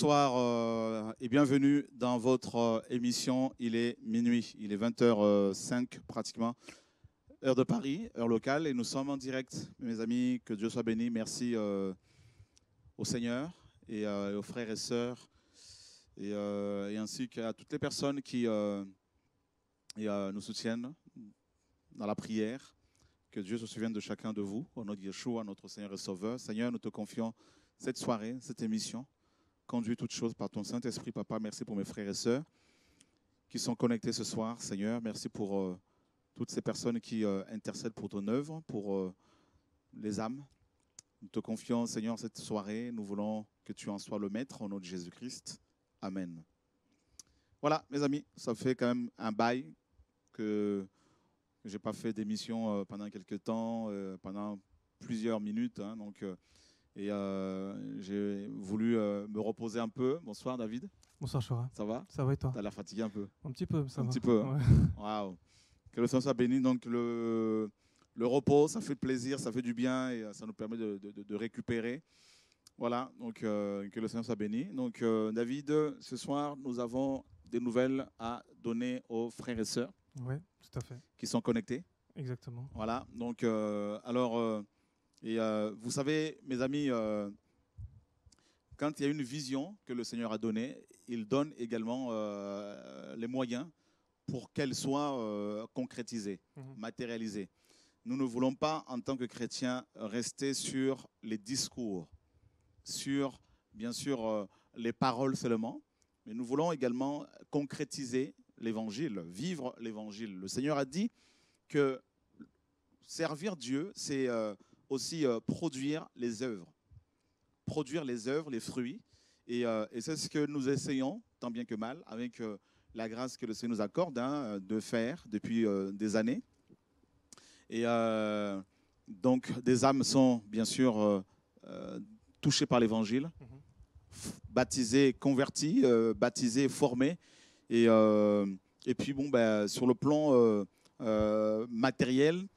Bonsoir euh, et bienvenue dans votre euh, émission. Il est minuit, il est 20h05 pratiquement, heure de Paris, heure locale, et nous sommes en direct. Mes amis, que Dieu soit béni. Merci euh, au Seigneur et, euh, aux frères et sœurs, et, euh, ainsi qu'à toutes les personnes qui euh, euh, nous soutiennent dans la prière. Que Dieu se souvienne de chacun de vous, au nom de Yeshua, notre Seigneur et Sauveur. Seigneur, nous te confions cette soirée, cette émission. Conduis toutes choses par ton Saint-Esprit, Papa. Merci pour mes frères et sœurs qui sont connectés ce soir, Seigneur. Merci pour euh, toutes ces personnes qui euh, intercèdent pour ton œuvre, pour euh, les âmes. Nous te confions, Seigneur, cette soirée. Nous voulons que tu en sois le maître au nom de Jésus-Christ. Amen. Voilà, mes amis, ça fait quand même un bail que je n'ai pas fait d'émission pendant quelques temps, pendant plusieurs minutes. hein, donc, et euh, j'ai voulu euh, me reposer un peu. Bonsoir, David. Bonsoir Chora. Ça va? Ça va et toi? Tu as l'air fatigué un peu. Un petit peu, ça Un va. petit peu, hein. Ouais. Waouh. Que le Seigneur soit béni. Donc, le, le repos, ça fait plaisir, ça fait du bien et euh, ça nous permet de, de- de- de récupérer. Voilà, donc euh, que le Seigneur soit béni. Donc, euh, David, ce soir, nous avons des nouvelles à donner aux frères et sœurs Ouais, tout à fait. qui sont connectés. Exactement. Voilà, donc, euh, alors, et, euh, vous savez, mes amis, euh, quand il y a une vision que le Seigneur a donnée, il donne également euh, les moyens pour qu'elle soit concrétisée, Mhm. matérialisée. Nous ne voulons pas, en tant que chrétiens, rester sur les discours, sur, bien sûr, les paroles seulement, mais nous voulons également concrétiser l'évangile, vivre l'évangile. Le Seigneur a dit que servir Dieu, c'est euh, aussi euh, produire les œuvres. Produire les œuvres, les fruits. Et, euh, et c'est ce que nous essayons, tant bien que mal, avec euh, la grâce que le Seigneur nous accorde, hein, de faire depuis des années. Et donc, des âmes sont bien sûr touchées par l'évangile, Mhm. baptisées, converties, baptisées, formées. Et, et puis, bon, ben, sur le plan matériel,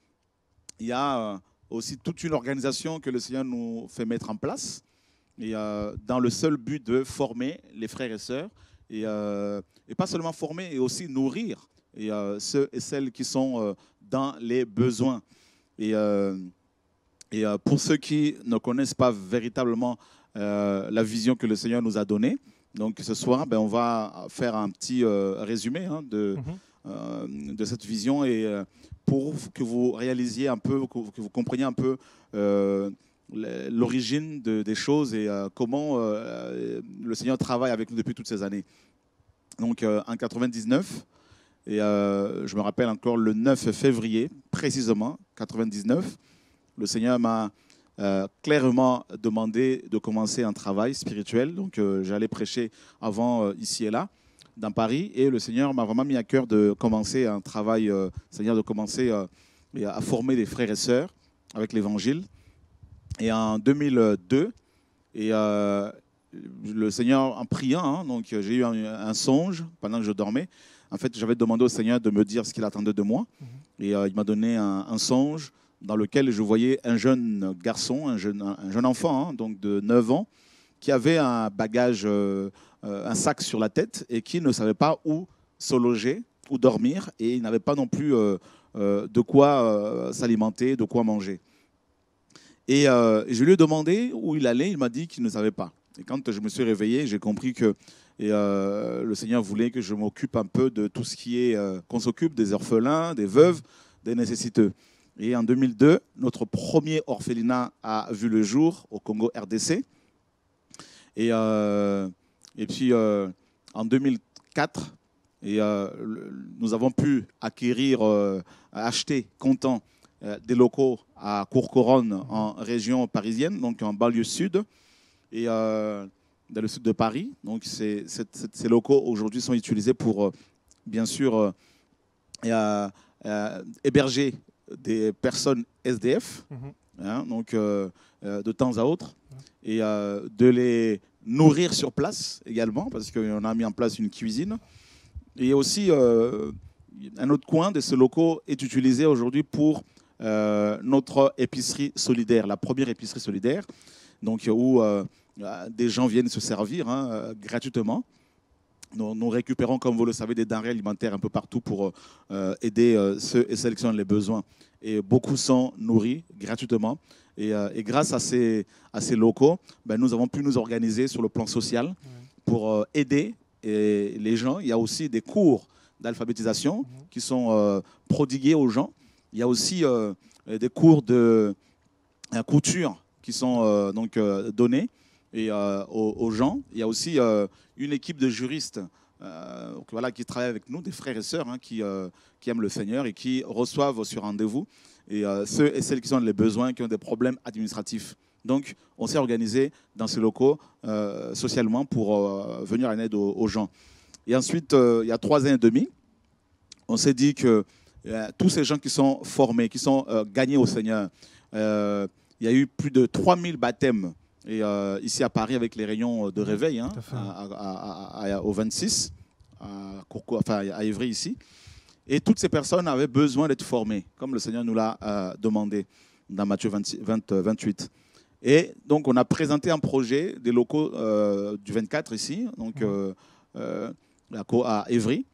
il y a aussi toute une organisation que le Seigneur nous fait mettre en place, et, euh, dans le seul but de former les frères et sœurs, et, euh, et pas seulement former, et aussi nourrir et, euh, ceux et celles qui sont dans les besoins. Et, et pour ceux qui ne connaissent pas véritablement la vision que le Seigneur nous a donnée, donc ce soir, ben, on va faire un petit résumé hein, de, Mhm. De cette vision et euh, pour que vous réalisiez un peu, que vous, compreniez un peu euh, l'origine de- des choses et euh, comment euh, le Seigneur travaille avec nous depuis toutes ces années. Donc euh, en 99, et euh, je me rappelle encore le 9 février, précisément, 99, le Seigneur m'a euh, clairement demandé de commencer un travail spirituel. Donc euh, j'allais prêcher avant euh, ici et là dans Paris et le Seigneur m'a vraiment mis à cœur de commencer un travail, euh, Seigneur, de commencer euh, à former des frères et sœurs avec l'Évangile. Et en 2002, et euh, le Seigneur, en priant, hein, donc j'ai eu un, un songe pendant que je dormais. En fait, j'avais demandé au Seigneur de me dire ce qu'il attendait de moi. Mhm. Et euh, il m'a donné un, un songe dans lequel je voyais un jeune garçon, un jeune, un jeune enfant, hein, donc de 9 ans, qui avait un bagage, euh, euh, un sac sur la tête et qui ne savait pas où se loger, où dormir, et il n'avait pas non plus euh, de quoi s'alimenter, de quoi manger. Et je lui ai demandé où il allait, il m'a dit qu'il ne savait pas. Et quand je me suis réveillé, j'ai compris que le Seigneur voulait que je m'occupe un peu de tout ce qui est, qu'on s'occupe des orphelins, des veuves, des nécessiteux. Et en 2002, notre premier orphelinat a vu le jour au Congo RDC. Et, euh, et puis euh, en 2004, et, euh, nous avons pu acquérir, acheter, comptant des locaux à Courcoronne en région parisienne, donc en banlieue sud, et euh, dans le sud de Paris. Donc ces locaux aujourd'hui sont utilisés pour, euh, bien sûr, euh, héberger des personnes SDF, Mhm. hein, donc de temps à autre, et euh, de les nourrir sur place également, parce qu'on a mis en place une cuisine. Et aussi, euh, un autre coin de ces locaux est utilisé aujourd'hui pour euh, notre épicerie solidaire, la première épicerie solidaire, donc où des gens viennent se servir hein, gratuitement. Nous, récupérons, comme vous le savez, des denrées alimentaires un peu partout pour aider ceux et celles qui ont les besoins. Et beaucoup sont nourris gratuitement. Et, euh, et grâce à ces, à ces locaux, ben, nous avons pu nous organiser sur le plan social pour euh, aider et les gens. Il y a aussi des cours d'alphabétisation qui sont euh, prodigués aux gens. Il y a aussi des cours de couture qui sont donc donnés et, aux, aux gens. Il y a aussi une équipe de juristes euh, voilà, qui travaillent avec nous, des frères et sœurs hein, qui, euh, qui aiment le Seigneur et qui reçoivent sur rendez-vous et euh, ceux et celles qui ont les besoins, qui ont des problèmes administratifs. Donc, on s'est organisé dans ces locaux socialement pour venir en aide aux, aux gens. Et ensuite, il y a trois ans et demi, on s'est dit que tous ces gens qui sont formés, qui sont gagnés au Seigneur, il y a eu plus de 3000 baptêmes et, euh, ici à Paris avec les réunions de réveil hein, à au 26, à, Courcou- enfin, à Évry ici. Et toutes ces personnes avaient besoin d'être formées, comme le Seigneur nous l'a euh, demandé dans Matthieu 26 20, euh, 28. Et donc, on a présenté un projet des locaux euh, du 24 ici, donc euh, euh, à Évry.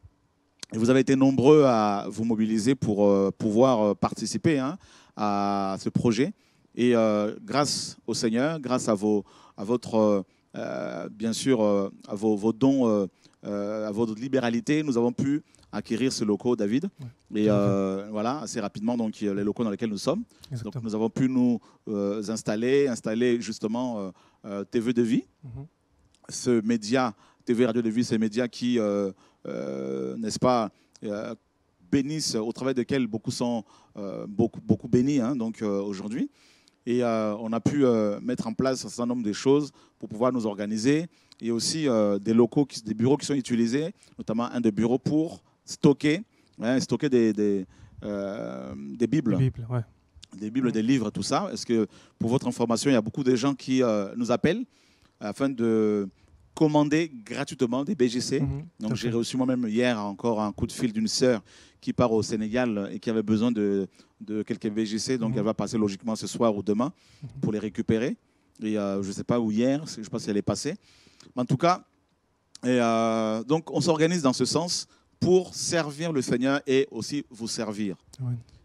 Et vous avez été nombreux à vous mobiliser pour euh, pouvoir euh, participer hein, à ce projet. Et euh, grâce au Seigneur, grâce à, vos, à votre, euh, euh, bien sûr, euh, à vos, vos dons, à votre libéralité, nous avons pu acquérir ce locaux, David. Et euh, voilà, assez rapidement, donc, les locaux dans lesquels nous sommes. Donc, nous avons pu nous euh, installer, installer justement euh, TV de vie, Mhm. ce média, TV Radio de vie, ce média qui, n'est-ce pas, bénissent, au travail desquels beaucoup sont beaucoup, beaucoup bénis hein, donc, aujourd'hui. Et euh, on a pu euh, mettre en place un certain nombre de choses pour pouvoir nous organiser et aussi euh, des locaux, qui, des bureaux qui sont utilisés, notamment un des bureaux pour stocker, hein, stocker des, des, des Bibles ouais. des Bibles, des livres, tout ça. Est-ce que, pour votre information, il y a beaucoup de gens qui euh, nous appellent afin de commander gratuitement des BGC. Mhm, Donc j'ai reçu moi-même hier encore un coup de fil d'une sœur qui part au Sénégal et qui avait besoin de, de quelques BGC. Donc Mhm. elle va passer logiquement ce soir ou demain Mhm. pour les récupérer. Et euh, je ne sais pas où hier, je ne sais pas si elle est passée. Mais en tout cas, et, euh, donc on s'organise dans ce sens pour servir le Seigneur et aussi vous servir.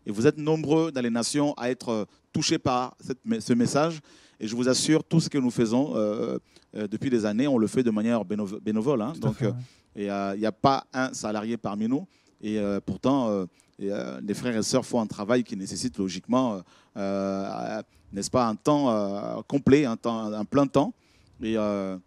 Et vous êtes nombreux dans les nations à être touchés par cette- ce message. Et je vous assure, tout ce que nous faisons euh, euh, depuis des années, on le fait de manière bénévole. hein. Donc, euh, ouais. euh, il n'y a pas un salarié parmi nous. Et euh, pourtant, euh, et, euh, les frères et sœurs font un travail qui nécessite logiquement, euh, euh, n'est-ce pas, un temps euh, complet, un, temps, un plein temps. Et, euh,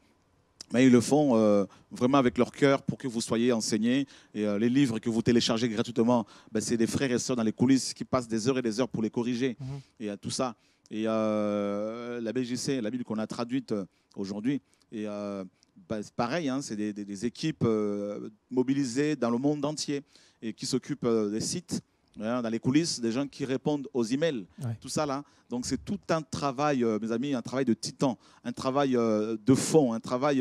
mais ils le font euh, vraiment avec leur cœur pour que vous soyez enseignés. Et euh, les livres que vous téléchargez gratuitement, ben, c'est des frères et sœurs dans les coulisses qui passent des heures et des heures pour les corriger. Mhm. Et euh, tout ça. Et euh, la BGC, la Bible qu'on a traduite euh, aujourd'hui, et euh, c'est pareil, hein, c'est des, des- des équipes euh, mobilisées dans le monde entier et qui s'occupent des sites, hein, dans les coulisses, des gens qui répondent aux emails, Ouais. tout ça là. Donc c'est tout un travail, mes amis, un travail de titan, un travail de fond, un travail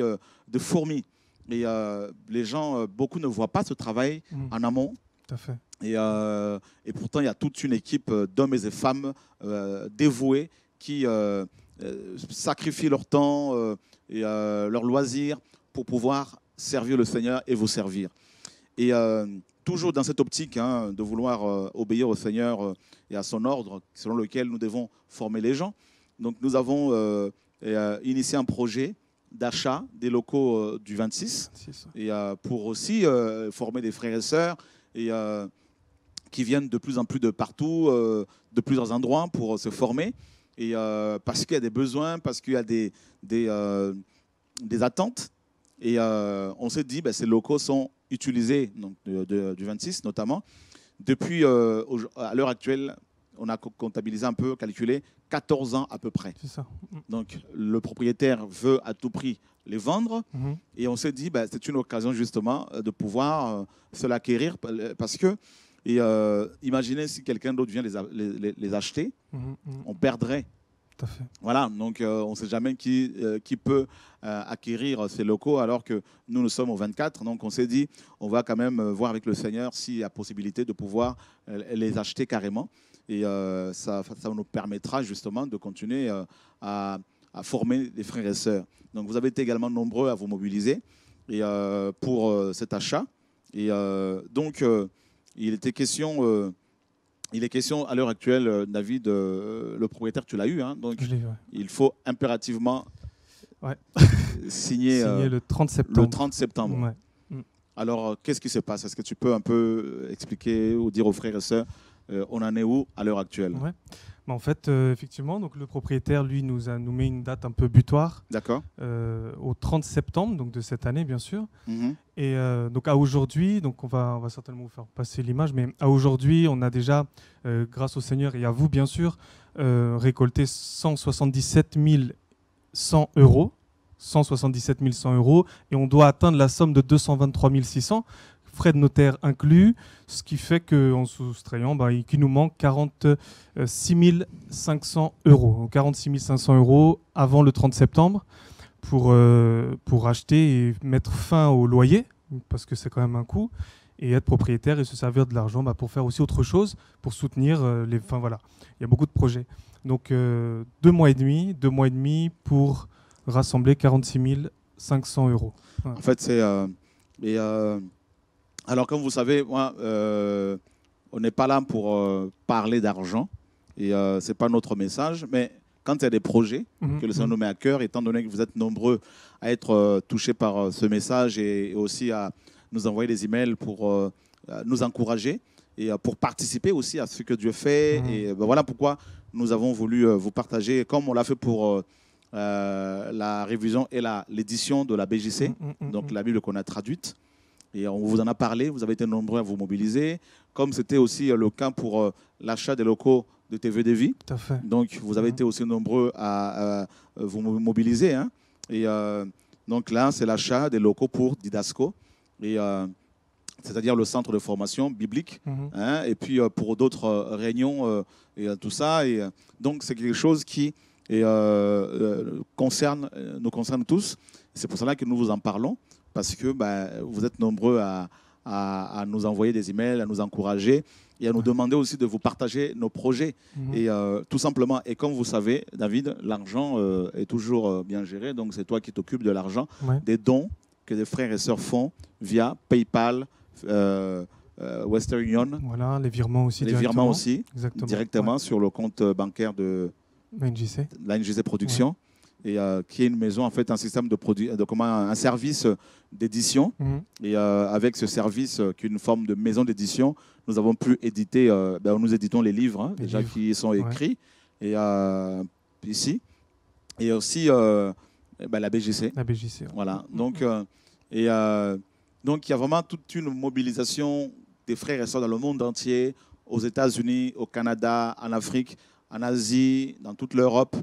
de fourmi. Et les gens, beaucoup ne voient pas ce travail Mhm, en amont. Tout à fait. Et, euh, et pourtant, il y a toute une équipe euh, d'hommes et de femmes euh, dévoués qui euh, sacrifient leur temps et leurs loisirs pour pouvoir servir le Seigneur et vous servir. Et toujours dans cette optique hein, de vouloir obéir au Seigneur et à son ordre selon lequel nous devons former les gens. Donc nous avons initié un projet d'achat des locaux du 26 C'est ça. et euh, pour aussi former des frères et sœurs et euh, qui viennent de plus en plus de partout, euh, de plusieurs endroits pour se former. Et euh, parce qu'il y a des besoins, parce qu'il y a des, des, attentes. Et on s'est dit, ben, ces locaux sont utilisés, donc, du 26 notamment. Depuis, à l'heure actuelle, on a co- comptabilisé un peu, calculé, 14 ans à peu près. C'est ça. Donc le propriétaire veut à tout prix les vendre. mhm. Et on s'est dit, bah, c'est une occasion justement euh, de pouvoir euh, se l'acquérir parce que, et, euh, imaginez si quelqu'un d'autre vient les, acheter, Mhm, mhm. on perdrait. Tout à fait. Voilà, donc euh, on ne sait jamais qui, euh, qui peut euh, acquérir ces locaux alors que nous, nous sommes au 24. Donc on s'est dit, on va quand même euh, voir avec le Seigneur s'il y a possibilité de pouvoir euh, les acheter carrément. Et euh, ça, ça nous permettra justement de continuer euh, à, à former des frères et sœurs. Donc vous avez été également nombreux à vous mobiliser et, euh, pour cet achat. Et donc il était question, il est question à l'heure actuelle, David, euh, le propriétaire, tu l'as eu, hein, donc ouais. il faut impérativement Ouais. signer, euh, le 30 le septembre. 30 septembre. Ouais. Alors, qu'est-ce qui se passe? Est-ce que tu peux un peu expliquer ou dire aux frères et sœurs, euh, on en est où à l'heure actuelle Ouais. Bah, en fait, euh, effectivement, donc le propriétaire, lui, nous a met une date un peu butoir D'accord euh, au 30 septembre, donc de cette année, bien sûr. Mhm. Et donc à aujourd'hui, donc on va, on va certainement vous faire passer l'image, mais à aujourd'hui, on a déjà, grâce au Seigneur et à vous, bien sûr, récolté 177 100 euros. 177 100 euros et on doit atteindre la somme de 223 600 frais de notaire inclus, ce qui fait qu'en soustrayant, bah, il nous manque 46 500 euros. Donc 46 500 euros avant le 30 septembre pour, euh, pour acheter et mettre fin au loyer, parce que c'est quand même un coût, et être propriétaire et se servir de l'argent bah, pour faire aussi autre chose, pour soutenir euh, les... Enfin voilà, il y a beaucoup de projets. Donc euh, deux mois et demi, deux mois et demi pour rassembler 46 500 euros. En fait, c'est. et, alors, comme vous savez, moi, euh, on n'est pas là pour euh, parler d'argent. Et euh, ce n'est pas notre message. Mais quand il y a des projets Mhm, que le Seigneur mhm. nous met à cœur, étant donné que vous êtes nombreux à être touchés par ce message et, et aussi à nous envoyer des emails pour nous encourager et pour participer aussi à ce que Dieu fait. Mhm. Et ben, voilà pourquoi nous avons voulu vous partager, comme on l'a fait pour euh, la révision et l'édition de la BJC mm, donc la Bible qu'on a traduite. Et on vous en a parlé, vous avez été nombreux à vous mobiliser, comme c'était aussi euh, le cas pour euh, l'achat des locaux de TV de Vie. Tout à fait. Donc vous avez été aussi nombreux à, à, euh, vous mo- mobiliser. hein. Et euh, donc là, c'est l'achat des locaux pour Didasco, et, euh, c'est-à-dire le centre de formation biblique. Mhm. hein, et puis euh, pour d'autres euh, réunions euh, et tout ça. Et, donc c'est quelque chose qui et, concerne, nous concerne tous. C'est pour cela que nous vous en parlons, parce que bah, vous êtes nombreux à, à- à nous envoyer des emails, à nous encourager et à nous demander aussi de vous partager nos projets. Mhm. Et euh, tout simplement, et comme vous savez, David, l'argent euh, est toujours euh, bien géré, donc c'est toi qui t'occupes de l'argent, Ouais. des dons que des frères et sœurs font via PayPal, Western Union, Voilà, les virements aussi. les directement. virements aussi, Exactement. directement sur le compte bancaire de Ouais. NJC. l'ANGZ Productions, et euh, qui est une maison, en fait, un système de produit, de comment, un service d'édition. Mhm. Et euh, avec ce service, euh, qui est une forme de maison d'édition, nous avons pu éditer, euh, ben, nous éditons les livres hein, Les déjà livres, qui sont ouais. écrits et, euh, ici. Et aussi euh, eh ben, la BGC. La BJC. ouais. Voilà. Mhm. Donc, euh, et, euh, donc, il y a vraiment toute une mobilisation des frères et sœurs dans le monde entier, aux États-Unis, au Canada, en Afrique, en Asie, dans toute l'Europe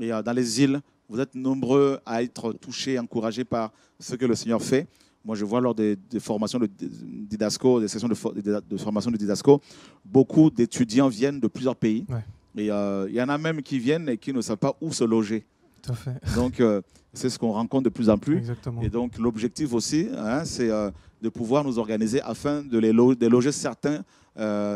et euh, dans les îles. Vous êtes nombreux à être touchés, encouragés par ce que le Seigneur fait. Moi, je vois lors des, des formations de Didasco, des sessions de, fo- de- de formation de Didasco, beaucoup d'étudiants viennent de plusieurs pays. Ouais. Et euh, il y en a même qui viennent et qui ne savent pas où se loger. Tout à fait. Donc, euh, c'est ce qu'on rencontre de plus en plus. Exactement. Et donc, l'objectif aussi, hein, c'est euh, de pouvoir nous organiser afin de, les de loger certains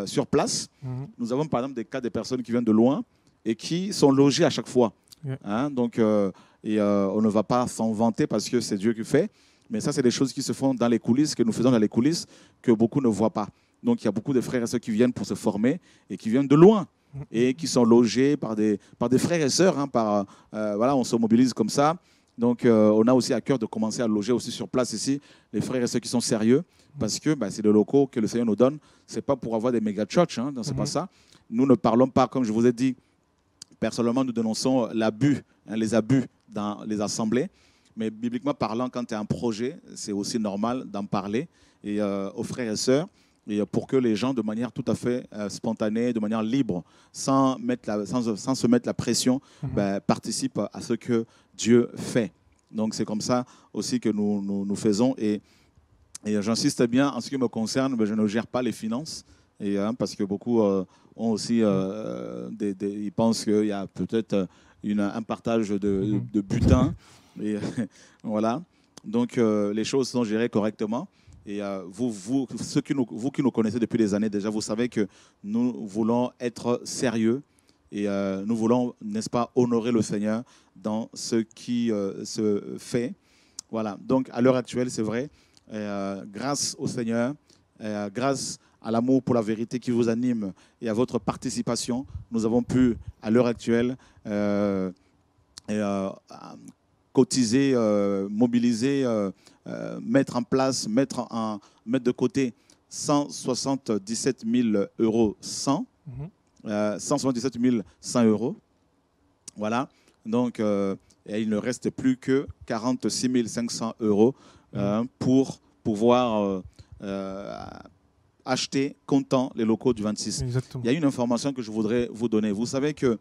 sur place. Mhm. Nous avons par exemple des cas de personnes qui viennent de loin et qui sont logées à chaque fois. Yeah. Hein, donc, euh, et euh, on ne va pas s'en vanter parce que c'est Dieu qui fait. Mais ça, c'est des choses qui se font dans les coulisses, que nous faisons dans les coulisses, que beaucoup ne voient pas. Donc, il y a beaucoup de frères et sœurs qui viennent pour se former et qui viennent de loin Mhm. et qui sont logés par des, par des frères et sœurs. hein, par, euh, voilà, on se mobilise comme ça. Donc, euh, on a aussi à cœur de commencer à loger aussi sur place ici les frères et sœurs qui sont sérieux, parce que bah, c'est le locaux que le Seigneur nous donne. C'est pas pour avoir des méga church, hein, c'est pas Mhm. ça. Nous ne parlons pas, comme je vous ai dit, personnellement, nous dénonçons l'abus, hein, les abus dans les assemblées. Mais bibliquement parlant, quand tu as un projet, c'est aussi normal d'en parler et euh, aux frères et sœurs, et euh, pour que les gens, de manière tout à fait euh, spontanée, de manière libre, sans, mettre la- sans, sans se mettre la pression, Mhm. ben, participent à ce que Dieu fait. Donc c'est comme ça aussi que nous, nous, nous faisons. Et, et j'insiste bien, en ce qui me concerne, ben, je ne gère pas les finances, et, hein, parce que beaucoup euh, ont aussi, euh, des, des- ils pensent qu'il y a peut-être euh, un partage de, Mhm. de butin. Et voilà. Donc euh, les choses sont gérées correctement. Et vous, vous, ceux qui nous, vous qui nous connaissez depuis des années déjà, vous savez que nous voulons être sérieux Et nous voulons, n'est-ce pas, honorer le Seigneur dans ce qui se fait. Voilà. Donc, à l'heure actuelle, c'est vrai, grâce au Seigneur, grâce à l'amour pour la vérité qui vous anime et à votre participation, nous avons pu, à l'heure actuelle, euh, euh, cotiser, euh, mobiliser, mettre en place, mettre, en, mettre de côté 177 000 euros 100, Mhm. euh, 177 100 euros. Voilà. Donc, et il ne reste plus que 46 500 euros euh, pour pouvoir acheter comptant les locaux du 26. Exactement. Il y a une information que je voudrais vous donner. Vous savez que,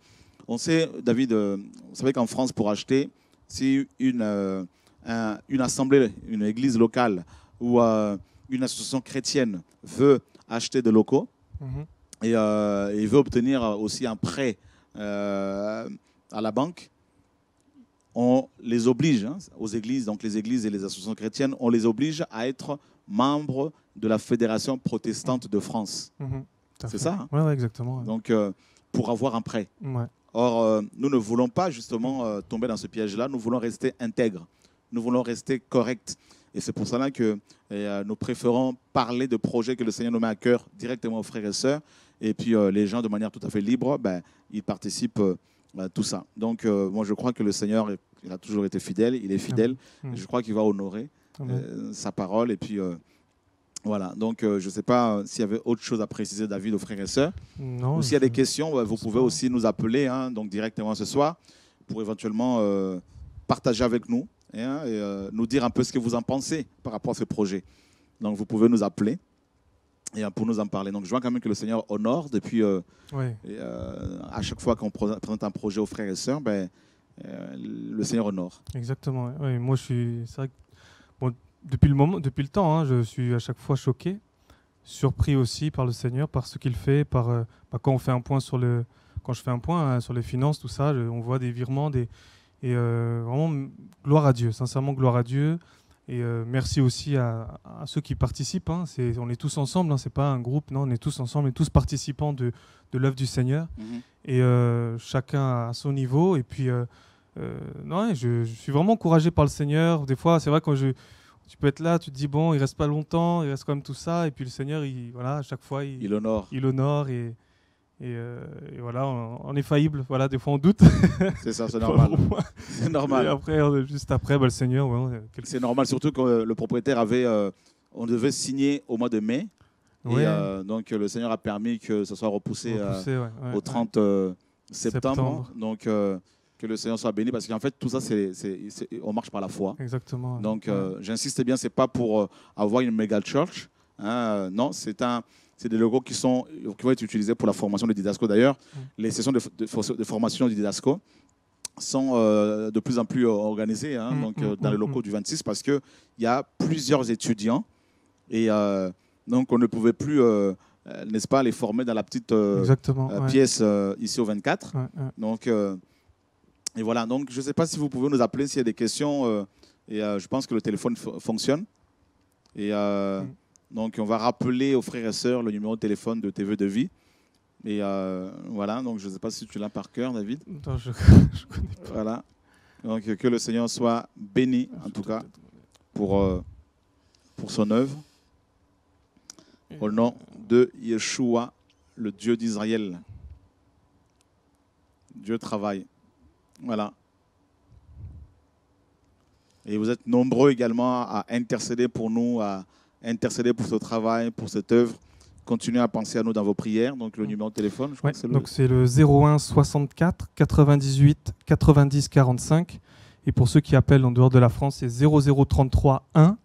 on sait, David, euh, vous savez qu'en France, pour acheter, si une, euh, un- une assemblée, une église locale ou euh, une association chrétienne veut acheter des locaux Mhm. et, euh, et veut obtenir aussi un prêt à la banque, on les oblige, hein, aux églises, donc les églises et les associations chrétiennes, on les oblige à être membres de la Fédération protestante de France. Mhm. C'est ça, hein Ouais, exactement. Donc, euh, pour avoir un prêt. Or, euh, nous ne voulons pas justement euh, tomber dans ce piège-là. Nous voulons rester intègres. Nous voulons rester corrects. Et c'est pour cela que euh, nous préférons parler de projets que le Seigneur nous met à cœur directement aux frères et sœurs. Et puis, les gens, de manière tout à fait libre, ben, ils participent à tout ça. Donc, moi, je crois que le Seigneur, il a toujours été fidèle. Il est fidèle. Mhm. Je crois qu'il va honorer sa parole. Et puis, voilà. Donc, euh, je ne sais pas euh, s'il y avait autre chose à préciser, David, aux frères et sœurs. non, Ou s'il y a des questions, bah, vous pouvez aussi nous appeler hein, donc directement ce soir pour éventuellement euh, partager avec nous hein, et nous dire un peu ce que vous en pensez par rapport à ce projet. Donc vous pouvez nous appeler et pour nous en parler. Donc je vois quand même que le Seigneur honore depuis Ouais. et, à chaque fois qu'on présente un projet aux frères et sœurs, ben, le Seigneur honore. Exactement. ouais. Moi, je suis. Bon, depuis le moment, depuis le temps, hein, je suis à chaque fois choqué, surpris aussi par le Seigneur, par ce qu'il fait, par euh, bah, quand on fait un point sur le, quand je fais un point hein, sur les finances, tout ça, je- on voit des virements, des et euh, vraiment gloire à Dieu, sincèrement gloire à Dieu. Et euh, merci aussi à, à ceux qui participent. hein. On est tous ensemble, c'est pas un groupe, non, on est tous ensemble, on est tous participants de, de l'œuvre du Seigneur et euh, chacun à son niveau. Et puis, non, ouais, je, je suis vraiment encouragé par le Seigneur. Des fois, c'est vrai quand je, tu peux être là, tu te dis bon, il reste pas longtemps, il reste quand même tout ça, et puis le Seigneur, il, voilà, à chaque fois, il, Il honore. il honore et, et, euh, et voilà, on, on est faillible. Voilà, des fois on doute. C'est ça, c'est normal. C'est Et normal. après, on- juste après, bah, le Seigneur, ouais, quelque- C'est normal, surtout que euh, le propriétaire avait, euh, on devait signer au mois de mai. Ouais. Et donc le Seigneur a permis que ce soit repoussé, repoussé, ouais, ouais, au ouais. 30 euh, septembre. Septembre. Donc que le Seigneur soit béni parce qu'en fait tout ça c'est, on marche par la foi. Exactement. Donc euh, j'insiste bien, c'est pas pour euh, avoir une méga church. hein, euh, non, c'est un, c'est des logos qui sont qui vont être utilisés pour la formation de Didasco. D'ailleurs, les sessions de, de- de formation du Didasco sont euh, de plus en plus organisées hein, Mm, donc, mm, dans les mm, locaux du 26 parce qu'il y a plusieurs étudiants et euh, donc on ne pouvait plus, euh, n'est-ce pas, les former dans la petite ouais. pièce ici au 24. Ouais, ouais. Donc, et voilà. Donc, je ne sais pas si vous pouvez nous appeler s'il y a des questions. euh, et euh, je pense que le téléphone fo- fonctionne. Et euh, Mm. donc, on va rappeler aux frères et sœurs le numéro de téléphone de TV de vie. Et euh, voilà. Donc, je ne sais pas si tu l'as par cœur, David. Attends, je, je connais pas. Voilà. Donc, que le Seigneur soit béni, en tout cas, pour, euh, pour son œuvre. Au nom de Yeshua, le Dieu d'Israël. Dieu travaille. Voilà. Et vous êtes nombreux également à intercéder pour nous, à intercéder pour ce travail, pour cette œuvre. Continuez à penser à nous dans vos prières. Donc le numéro de téléphone, je crois Ouais, que c'est le... donc c'est le 01 64 98 90 45. Et pour ceux qui appellent en dehors de la France, c'est 0033 1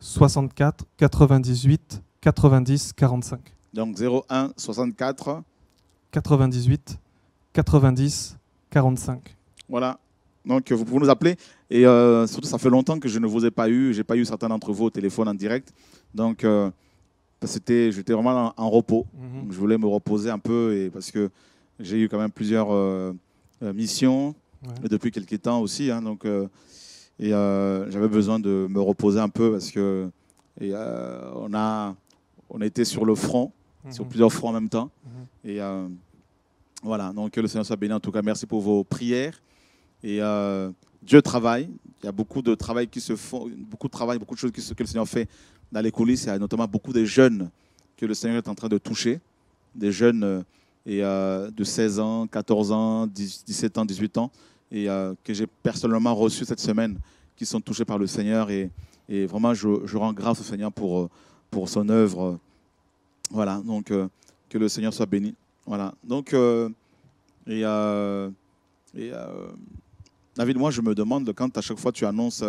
64 98 90 45. Donc 01 64. 98 90 45. Voilà. Donc vous pouvez nous appeler. Et euh, surtout, ça fait longtemps que je ne vous ai pas eu. J'ai pas eu certains d'entre vous au téléphone en direct. Donc euh, c'était, j'étais vraiment en, en repos. Mhm. Donc, je voulais me reposer un peu et parce que j'ai eu quand même plusieurs euh, missions Ouais. depuis quelques temps aussi. hein, donc, et j'avais besoin de me reposer un peu parce que et, on a on a été sur le front, sur Mhm. plusieurs fronts en même temps. Mhm. Et, Voilà, donc que le Seigneur soit béni. En tout cas, merci pour vos prières. Et euh, Dieu travaille. Il y a beaucoup de travail qui se font, beaucoup de travail, beaucoup de choses que le Seigneur fait dans les coulisses. Il y a notamment beaucoup de jeunes que le Seigneur est en train de toucher. Des jeunes euh, et, euh, de 16 ans, 14 ans, 17 ans, 18 ans. Et que j'ai personnellement reçu cette semaine, qui sont touchés par le Seigneur. Et, vraiment, je, rends grâce au Seigneur pour, pour son œuvre. Voilà, donc que le Seigneur soit béni. Voilà. Donc, et, euh, David, moi, je me demande quand à chaque fois tu annonces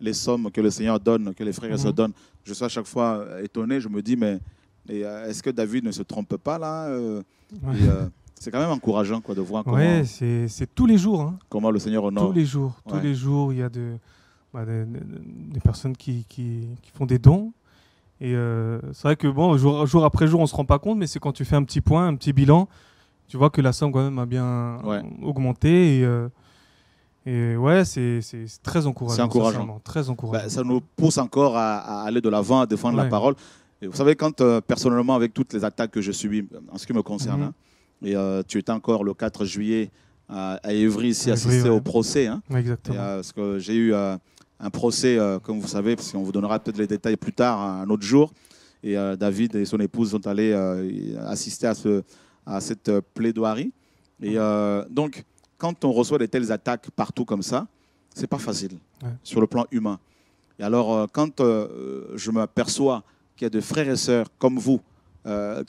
les sommes que le Seigneur donne, que les frères se mhm. donnent, je suis à chaque fois étonné. Je me dis, mais est-ce que David ne se trompe pas là C'est quand même encourageant quoi, de voir comment. Oui, c'est tous les jours. Hein. Comment le Seigneur honore. Tous les jours. Tous les jours, il y a de, bah, des, personnes qui, qui, font des dons et euh, c'est vrai que bon, jour, après jour, on se rend pas compte, mais c'est quand tu fais un petit point, un petit bilan, tu vois que la somme quand même a bien augmenté. Et, euh, et ouais, c'est très encourageant. C'est encourageant. Très encourageant. Bah, ça nous pousse encore à, aller de l'avant, à défendre la parole. Et vous savez, quand euh, personnellement, avec toutes les attaques que je subis en ce qui me concerne, mhm. hein, et tu étais encore le 4 juillet à, à Évry, ici, assister au procès. Hein, Exactement. parce que j'ai eu un procès, euh, comme vous savez, parce qu'on vous donnera peut-être les détails plus tard, un autre jour. Et euh, David et son épouse sont allés euh, assister à, ce, à cette plaidoirie. Et donc, quand on reçoit de telles attaques partout comme ça, c'est pas facile sur le plan humain. Et alors, quand je m'aperçois qu'il y a des frères et sœurs comme vous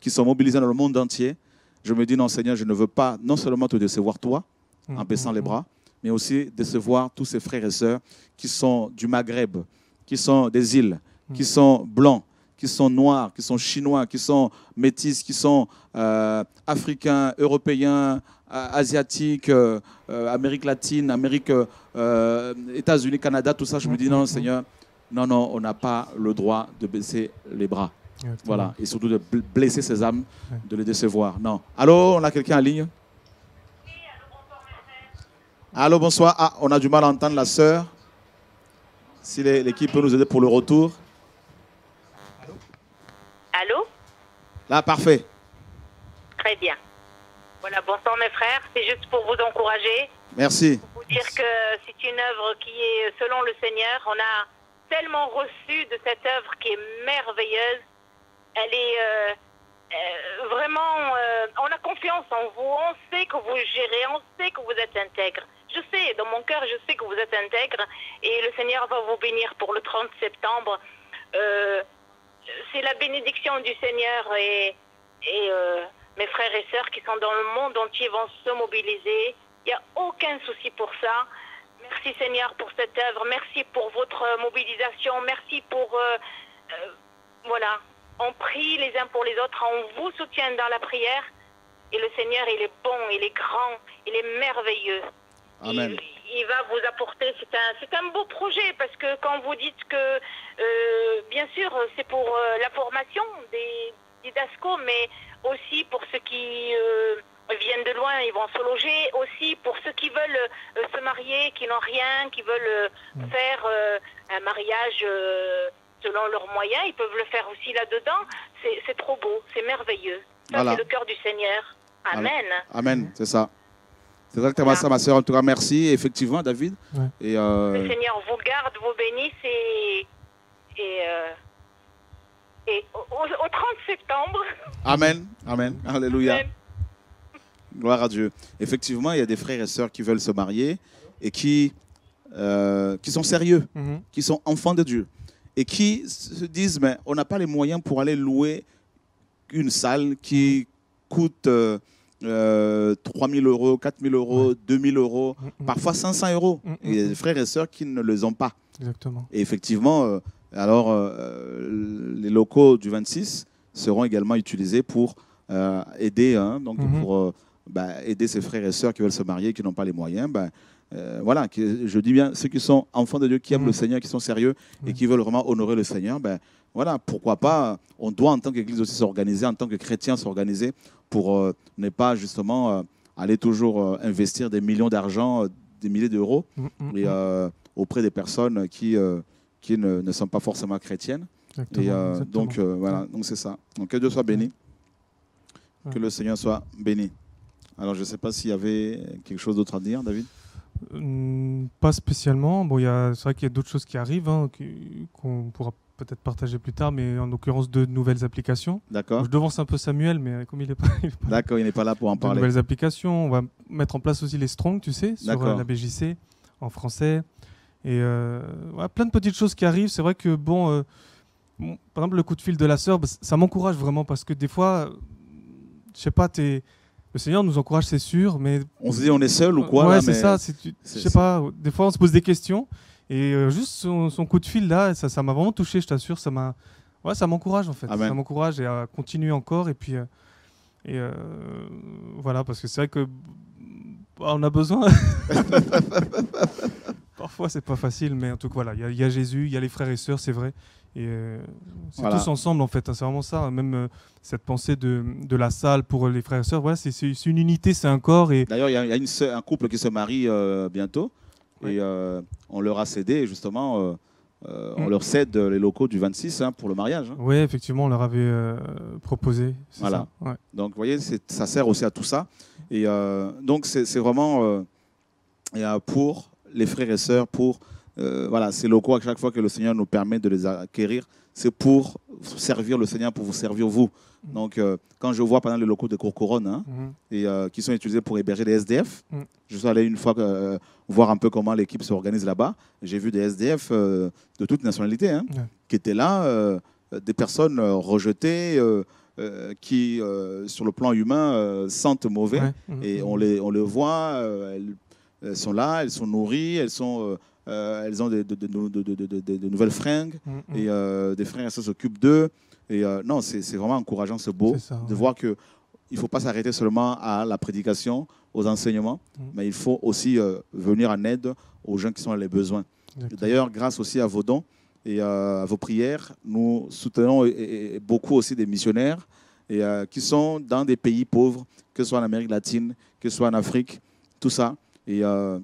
qui sont mobilisés dans le monde entier, je me dis non, Seigneur, je ne veux pas non seulement te décevoir toi en mmh, baissant mmh, les mmh. bras, mais aussi décevoir tous ces frères et sœurs qui sont du Maghreb, qui sont des îles, qui mm. sont blancs, qui sont noirs, qui sont chinois, qui sont métis, qui sont euh, africains, européens, asiatiques, euh, euh, Amérique latine, Amérique, États-Unis, Canada, tout ça. Je me dis non, Seigneur, non, non, on n'a pas le droit de baisser les bras. Voilà, et surtout de blesser ces âmes, de les décevoir. Non. Allô, on a quelqu'un en ligne? Allô, bonsoir. Ah, on a du mal à entendre la sœur. Si l'équipe peut nous aider pour le retour. Allô? Là, parfait. Très bien. Voilà, bonsoir mes frères. C'est juste pour vous encourager. Merci. Pour vous dire que c'est une œuvre qui est selon le Seigneur. On a tellement reçu de cette œuvre qui est merveilleuse. Elle est euh, euh, vraiment, euh, on a confiance en vous. On sait que vous gérez, on sait que vous êtes intègre. Je sais, dans mon cœur, je sais que vous êtes intègre et le Seigneur va vous bénir pour le 30 septembre. C'est la bénédiction du Seigneur et euh, mes frères et sœurs qui sont dans le monde entier vont se mobiliser. Il n'y a aucun souci pour ça. Merci Seigneur pour cette œuvre. Merci pour votre mobilisation. Merci pour... Euh, voilà, on prie les uns pour les autres. On vous soutient dans la prière. Et le Seigneur, il est bon, il est grand, il est merveilleux. Il, va vous apporter. C'est un, un beau projet parce que quand vous dites que, euh, bien sûr, c'est pour euh, la formation des, DASCO, mais aussi pour ceux qui euh, viennent de loin, ils vont se loger. Aussi pour ceux qui veulent se marier, qui n'ont rien, qui veulent mm. faire un mariage selon leurs moyens, ils peuvent le faire aussi là-dedans. C'est trop beau, c'est merveilleux. Ça, c'est le cœur du Seigneur. Amen. Amen, c'est ça. C'est exactement ça, ma soeur. En tout cas, merci. Effectivement, David. Et, euh, Le Seigneur vous garde, vous bénisse et, et, euh, au, 30 septembre. Amen. Amen. Alléluia. Gloire à Dieu. Effectivement, il y a des frères et sœurs qui veulent se marier et qui, euh, qui sont sérieux, mhm. qui sont enfants de Dieu et qui se disent mais on n'a pas les moyens pour aller louer une salle qui coûte euh, 3 000 euros, 4 000 euros, 2 000 euros, mm, mm. parfois 500 euros. Mm, il y a des frères et sœurs qui ne les ont pas. Exactement. Et effectivement, euh, alors euh, les locaux du 26 seront également utilisés pour euh, aider, hein, donc pour bah, aider ces frères et sœurs qui veulent se marier, qui n'ont pas les moyens. Ben, voilà, je dis bien ceux qui sont enfants de Dieu, qui aiment le Seigneur, qui sont sérieux et qui veulent vraiment honorer le Seigneur. Ben, voilà, pourquoi pas, on doit en tant qu'Église aussi s'organiser, en tant que chrétiens s'organiser pour euh, ne pas justement euh, aller toujours euh, investir des millions d'argent, des milliers d'euros mm, mm, mm. auprès des personnes qui, qui ne, sont pas forcément chrétiennes. et donc voilà, donc c'est ça. Donc que Dieu soit béni, que le Seigneur soit béni. Alors, je ne sais pas s'il y avait quelque chose d'autre à dire, David? Hum, Pas spécialement. Bon, c'est vrai qu'il y a d'autres choses qui arrivent, hein, qu'on pourra peut-être partager plus tard, mais en l'occurrence deux nouvelles applications. D'accord Je devance un peu Samuel, mais comme il est pas, D'accord, il n'est pas là pour en de parler. nouvelles applications. On va mettre en place aussi les Strong, tu sais, sur euh, la BJC en français. Et euh, ouais, plein de petites choses qui arrivent. C'est vrai que, bon, euh, bon, par exemple, le coup de fil de la sœur, bah, ça m'encourage vraiment parce que des fois, euh, je sais pas, t'es- le Seigneur nous encourage, c'est sûr, mais On se dit on est seul ou quoi Ouais, c'est ça. Je sais pas. Des fois, on se pose des questions. Et euh, juste son, son coup de fil là, ça ça m'a vraiment touché, je t'assure. Ça m'a, ouais, ça m'encourage en fait. Amen. Ça m'encourage et à continuer encore. Et puis, euh, et euh, voilà, parce que c'est vrai que bah, on a besoin. Parfois, c'est pas facile, mais en tout cas, voilà, il y a- il y, a Jésus, il y a les frères et sœurs, c'est vrai. Et euh, c'est Voilà. tous ensemble en fait. hein, c'est vraiment ça. Même euh, cette pensée de, de la salle pour les frères et sœurs. Voilà, c'est, une unité, c'est un corps. Et D'ailleurs, il y a, il y a une sœur- un couple qui se marie euh, bientôt et on leur a cédé justement, euh, on Mm. leur cède les locaux du 26 hein, pour le mariage. hein. Oui, effectivement, on leur avait euh, proposé. Voilà. ça, ouais. Donc, vous voyez, ça sert aussi à tout ça. Et euh, donc, c'est vraiment pour les frères et sœurs, pour euh, voilà, ces locaux, à chaque fois que le Seigneur nous permet de les acquérir, c'est pour servir le Seigneur, pour vous servir vous. Mm. Donc, euh, quand je vois exemple les locaux de Courcouronne, hein, Mhm. et euh, qui sont utilisés pour héberger des SDF. Mm. Je suis allé une fois euh, voir un peu comment l'équipe s'organise là-bas. J'ai vu des SDF de toute nationalité hein, qui étaient là, des personnes rejetées, qui, sur le plan humain, sentent mauvais. Et on les, on les voit, elles, elles sont là, elles sont nourries, elles, sont, euh, euh, elles ont de, de- nouvelles fringues, Mhm. et euh, des frères et sœurs s'occupent d'eux. Et euh, non, c'est vraiment encourageant, c'est beau ça, de ouais. voir que il faut pas s'arrêter seulement à la prédication, aux enseignements, Mm. mais il faut aussi euh, venir en aide aux gens qui sont dans les besoins. D'ailleurs, grâce aussi à vos dons et euh, à vos prières, nous soutenons et- et- et beaucoup aussi des missionnaires et, euh, qui sont dans des pays pauvres, que ce soit en Amérique latine, que ce soit en Afrique, tout ça. Et euh,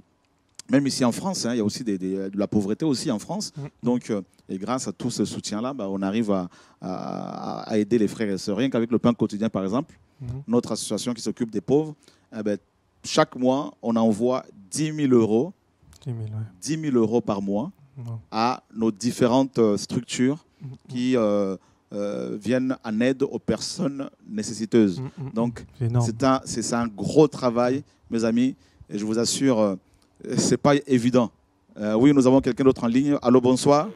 même ici en France, hein, il y a aussi des- des- de la pauvreté aussi en France. Mhm. Donc, euh, et grâce à tout ce soutien-là, bah, on arrive à, à- à aider les frères et sœurs. Rien qu'avec le pain quotidien, par exemple, Mhm. notre association qui s'occupe des pauvres, eh ben, chaque mois, on envoie 10 000 euros, 10 000, ouais. 10 000 euros par mois à nos différentes euh, structures Mhm. qui euh, euh, viennent en aide aux personnes nécessiteuses. Mhm, mhm. Donc, un, c'est un gros travail, mes amis, et je vous assure, euh, c'est pas évident. Euh, oui, nous avons quelqu'un d'autre en ligne. Allô, bonsoir.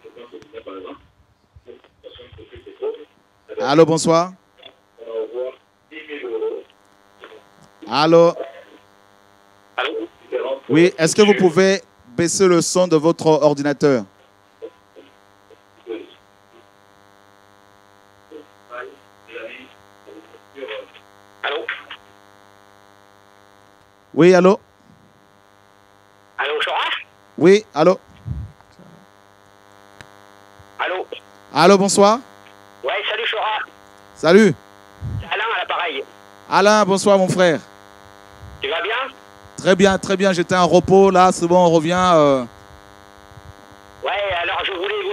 Allô, bonsoir. Allô. Oui, est-ce que vous pouvez baisser le son de votre ordinateur? Oui, allô? Oui, allô? Allô? Allô, bonsoir Ouais, salut Chora. Salut C'est Alain à l'appareil. Alain, bonsoir mon frère. Tu vas bien? Très bien, très bien, j'étais en repos, là, c'est bon, on revient. euh, Ouais, alors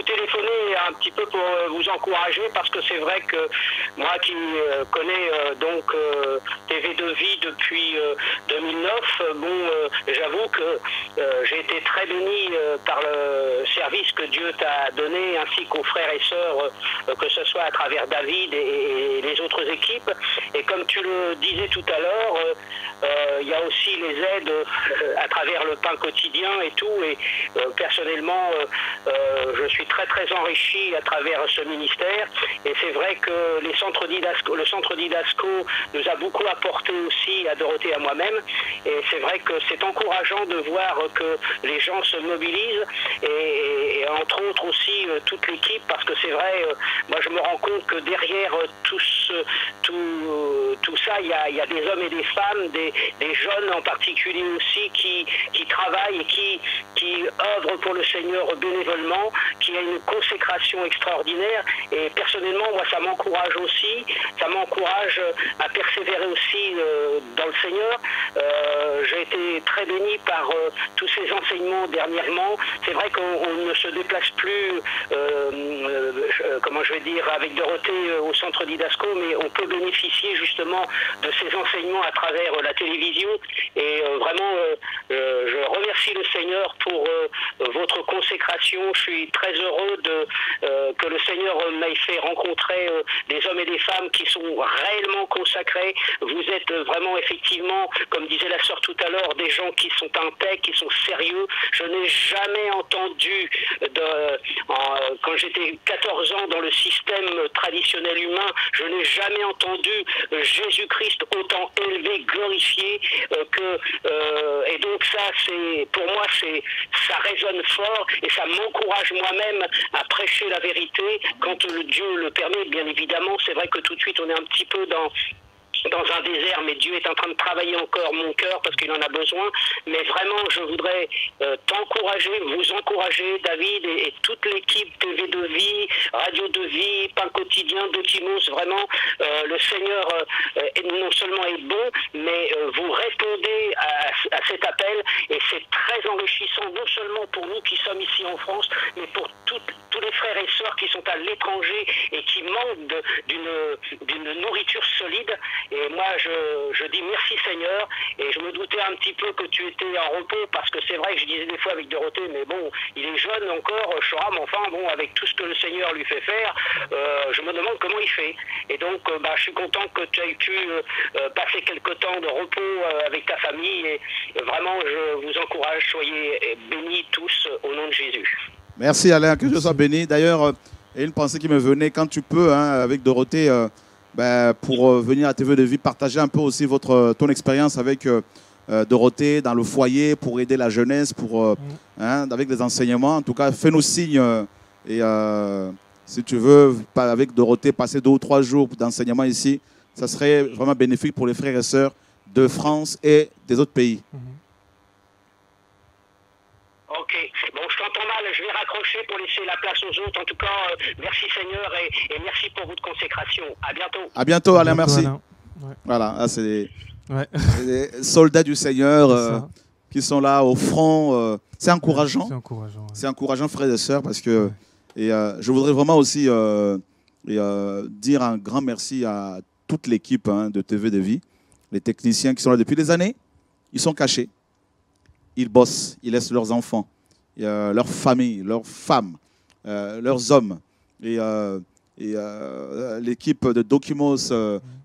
vous téléphoner un petit peu pour euh, vous encourager parce que c'est vrai que moi qui euh, connais euh, donc euh, TV de vie depuis euh, 2009, euh, bon, j'avoue que j'ai été très béni par le service que Dieu t'a donné ainsi qu'aux frères et sœurs, que ce soit à travers David et, les autres équipes. Et comme tu le disais tout à l'heure, il y a aussi les aides à travers le pain quotidien et tout. Et personnellement, je suis très très enrichi à travers ce ministère. Et c'est vrai que le centre Didasco nous a beaucoup apporté aussi à Dorothée et à moi-même. Et c'est vrai que c'est encourageant de voir que les gens se mobilisent et, entre autres aussi euh, toute l'équipe parce que c'est vrai, euh, moi je me rends compte que derrière euh, tout, tout, tout ça, il y, a, il y a des hommes et des femmes, des, des jeunes en particulier aussi qui, qui travaillent et qui, qui œuvrent pour le Seigneur bénévolement, qui une consécration extraordinaire. Et personnellement, moi, ça m'encourage aussi, ça m'encourage à persévérer aussi euh, dans le Seigneur. Euh, J'ai été très béni par euh, tous ces enseignements dernièrement. C'est vrai qu'on on ne se déplace plus, comment je vais dire, avec Dorothée au centre d'Idasco, mais on peut bénéficier justement de ces enseignements à travers la télévision. Et vraiment, remercie le Seigneur pour votre consécration. Je suis très heureux de, que le Seigneur m'ait fait rencontrer des hommes et des femmes qui sont réellement consacrés. Vous êtes vraiment effectivement, comme disait la sœur tout à l'heure, des gens qui sont intègres, qui sont sérieux. Je n'ai jamais entendu, quand j'étais 14 ans dans le système traditionnel humain, je n'ai jamais entendu Jésus-Christ autant élevé, glorifié euh, que euh, et donc ça c'est pour moi c'est ça résonne fort et ça m'encourage moi-même à prêcher la vérité quand le Dieu le permet bien évidemment. C'est vrai que tout de suite on est un petit peu dans dans un désert, mais Dieu est en train de travailler encore mon cœur parce qu'il en a besoin. Mais vraiment, je voudrais euh, t'encourager, vous encourager, David et, toute l'équipe TV de vie, Radio de vie, Pain quotidien, Dotimos. Vraiment, euh, le Seigneur euh, non seulement est bon, mais vous répondez à, cet appel et c'est très enrichissant, non seulement pour nous qui sommes ici en France, mais pour tous les frères et sœurs qui sont à l'étranger et qui manquent d'une nourriture solide. Et moi, je, dis merci Seigneur. Et je me doutais un petit peu que tu étais en repos parce que c'est vrai que je disais des fois avec Dorothée, mais bon, il est jeune encore, Choram, enfin, bon, avec tout ce que le Seigneur lui fait faire, euh, je me demande comment il fait. Et donc, euh, bah, je suis content que tu aies pu euh, passer quelques temps de repos avec ta famille. Et, vraiment, je vous encourage, soyez bénis tous au nom de Jésus. Merci Alain, que je sois béni. D'ailleurs, a une pensée qui me venait, quand tu peux, hein, avec Dorothée, ben, pour euh, venir à TV de Vie, partager un peu aussi votre, euh, ton expérience avec euh, Dorothée dans le foyer pour aider la jeunesse, pour, mm. hein, avec des enseignements. En tout cas, fais-nous signe. et si tu veux, avec Dorothée, passer deux ou trois jours d'enseignement ici, ça serait vraiment bénéfique pour les frères et sœurs de France et des autres pays. Mm-hmm. Ok, bon, je t'entends mal, je vais raccrocher pour laisser la place aux autres. En tout cas, euh, merci Seigneur et, merci pour votre consécration. À bientôt. À bientôt, Alain, merci. Voilà, ah, c'est des, soldats du Seigneur euh, qui sont là au front. Euh, c'est encourageant. C'est encourageant. C'est encourageant, frères et sœurs, parce que et, je voudrais vraiment aussi dire un grand merci à toute l'équipe hein, de TV de Vie, les techniciens qui sont là depuis des années. Ils sont cachés ils bossent, ils laissent leurs enfants, euh, leurs familles, leurs femmes, euh, leurs hommes. Et, euh, l'équipe de Documos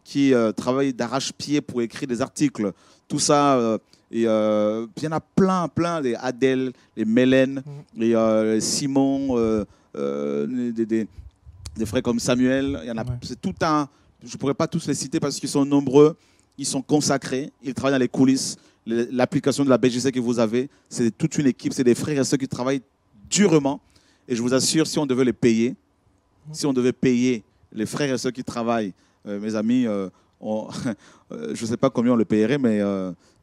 qui travaille d'arrache-pied pour écrire des articles, tout ça. et il y en a plein, plein, les Adèle, les Mélène, les Simon, des, des, frères comme Samuel. Il y en a, c'est tout un. Je ne pourrais pas tous les citer parce qu'ils sont nombreux. Ils sont consacrés. Ils travaillent dans les coulisses l'application de la BGC que vous avez, c'est toute une équipe, c'est des frères et sœurs qui travaillent durement. Et je vous assure, si on devait les payer, si on devait payer les frères et sœurs qui travaillent, euh, mes amis, euh, euh, je ne sais pas combien on le payerait, mais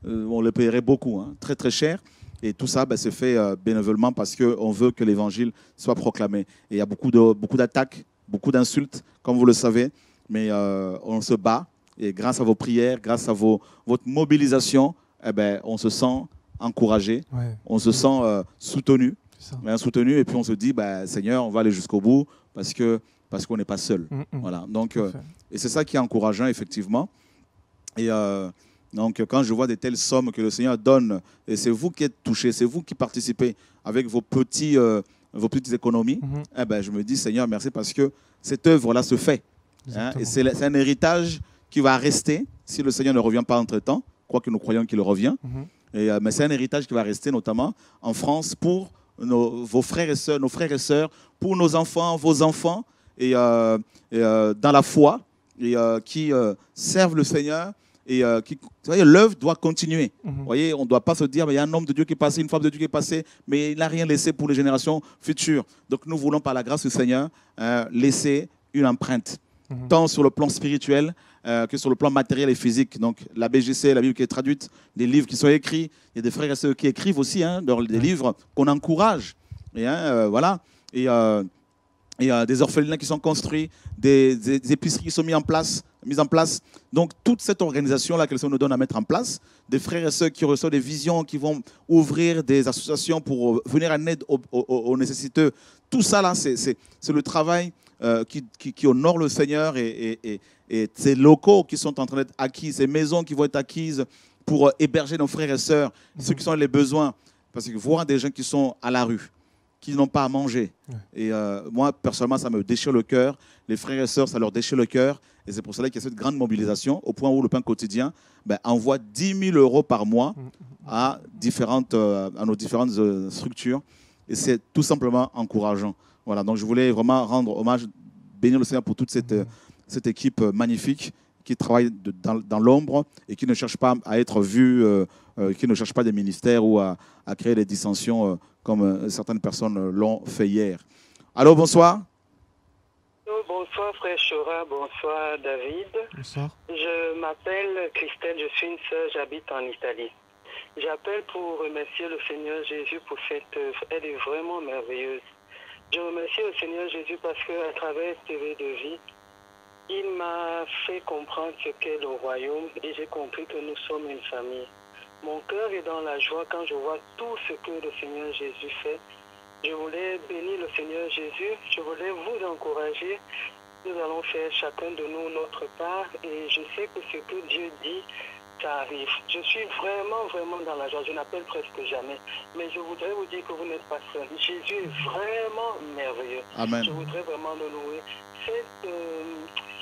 on le payerait beaucoup, hein, très très cher. Et tout ça ben, se fait bénévolement parce qu'on veut que l'évangile soit proclamé. Et il y a beaucoup d'attaques, beaucoup d'insultes, comme vous le savez, mais on se bat. Et grâce à vos prières, grâce à vos, votre mobilisation, eh ben, on se sent encouragé, on se sent euh, soutenu, soutenu, et puis on se dit, bah, Seigneur, on va aller jusqu'au bout parce que parce qu'on n'est pas seul. Mm, mm. Voilà. Donc, euh, et c'est ça qui est encourageant effectivement. Et euh, donc, quand je vois de telles sommes que le Seigneur donne, et c'est vous qui êtes touchés, c'est vous qui participez avec vos petits vos petites économies, mm-hmm. eh ben, je me dis, Seigneur, merci parce que cette œuvre-là se fait. Hein, et c'est un héritage qui va rester si le Seigneur ne revient pas entre-temps crois que nous croyons qu'il revient. Mhm. Et, euh, mais c'est un héritage qui va rester notamment en France pour nos, vos frères et sœurs, nos frères et sœurs, pour nos enfants, vos enfants, et, euh, euh, dans la foi, et qui servent le Seigneur. Et qui, l'œuvre doit continuer. Mhm. Vous voyez, on ne doit pas se dire, mais il y a un homme de Dieu qui est passé, une femme de Dieu qui est passée, mais il n'a rien laissé pour les générations futures. Donc nous voulons, par la grâce du Seigneur, laisser une empreinte, mhm. tant sur le plan spirituel euh, que sur le plan matériel et physique. Donc la BGC, la Bible qui est traduite, des livres qui sont écrits. Il y a des frères et sœurs qui écrivent aussi hein, des livres qu'on encourage. Et hein, euh, voilà. Et, euh, il y a des orphelinats qui sont construits, des, des- épiceries qui sont mises en place, mises en place. Donc toute cette organisation-là que le Seigneur nous donne à mettre en place, des frères et sœurs qui reçoivent des visions, qui vont ouvrir des associations pour euh, venir en aide aux, aux- aux nécessiteux. Tout ça là, c'est le travail euh, qui, qui- qui honore le Seigneur et, et- et- et ces locaux qui sont en train d'être acquis, ces maisons qui vont être acquises pour euh, héberger nos frères et sœurs, ceux qui sont les besoins. Parce que voir des gens qui sont à la rue, qui n'ont pas à manger. Ouais. Et euh, moi, personnellement, ça me déchire le cœur. Les frères et sœurs, ça leur déchire le cœur. Et c'est pour cela qu'il y a cette grande mobilisation, au point où le pain quotidien ben, envoie 10 000 euros par mois à, différentes, euh, à nos différentes euh, structures. Et c'est tout simplement encourageant. Voilà, donc je voulais vraiment rendre hommage, bénir le Seigneur pour toute cette, euh, cette équipe euh, magnifique qui travaille de- dans, dans l'ombre et qui ne cherche pas à être vue, euh, euh, qui ne cherche pas des ministères ou à, à créer des dissensions euh, comme euh, certaines personnes l'ont fait hier. Allô, bonsoir. Bonsoir frère Chora, bonsoir David. Bonsoir. Je m'appelle Christelle, je suis une sœur, j'habite en Italie. J'appelle pour remercier le Seigneur Jésus pour cette œuvre. Elle est vraiment merveilleuse. Je remercie le Seigneur Jésus parce qu'à travers TV de vie, il m'a fait comprendre ce qu'est le royaume et j'ai compris que nous sommes une famille. Mon cœur est dans la joie quand je vois tout ce que le Seigneur Jésus fait. Je voulais bénir le Seigneur Jésus. Je voulais vous encourager. Nous allons faire chacun de nous notre part et je sais que ce que Dieu dit, ça arrive. Je suis vraiment, vraiment dans la joie. Je n'appelle presque jamais. Mais je voudrais vous dire que vous n'êtes pas seul. Jésus est vraiment merveilleux. Amen. Je voudrais vraiment le louer. Cette, euh,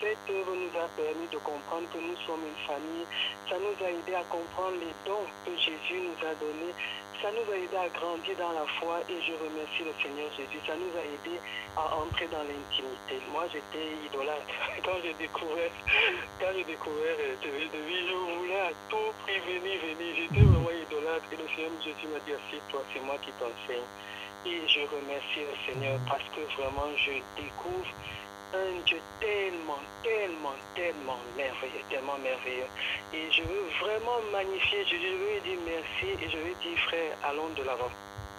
cette œuvre nous a permis de comprendre que nous sommes une famille. Ça nous a aidé à comprendre les dons que Jésus nous a donnés. Ça nous a aidé à grandir dans la foi et je remercie le Seigneur Jésus. Ça nous a aidé à entrer dans l'intimité. Moi, j'étais idolâtre. Quand j'ai découvert, quand j'ai découvert euh, de vie, je voulais à tout prix venir, venir. J'étais vraiment idolâtre. Et le Seigneur Jésus m'a dit, assieds-toi, c'est moi qui t'enseigne. Et je remercie le Seigneur parce que vraiment je découvre un Dieu tellement, tellement, tellement merveilleux, tellement merveilleux. Et je veux vraiment magnifier Jésus, je veux lui dire merci et je veux dire frère, allons de l'avant.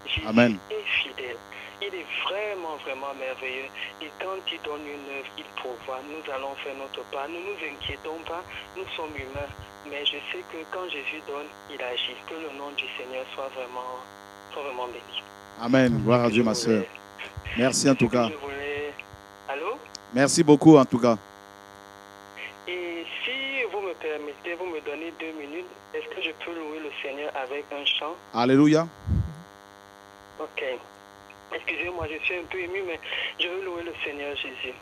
Jésus Amen. est fidèle. Il est vraiment, vraiment merveilleux. Et quand il donne une œuvre, il pourvoit. Nous allons faire notre part. Ne nous inquiétons pas. Nous sommes humains. Mais je sais que quand Jésus donne, il agit. Que le nom du Seigneur soit vraiment, soit vraiment béni. Amen. Gloire à Dieu, ma sœur. Merci en tout cas. Merci beaucoup en tout cas. Et si vous me permettez, vous me donnez deux minutes, est-ce que je peux louer le Seigneur avec un chant? Alléluia. Ok. Excusez-moi, je suis un peu ému, mais je veux louer le Seigneur Jésus.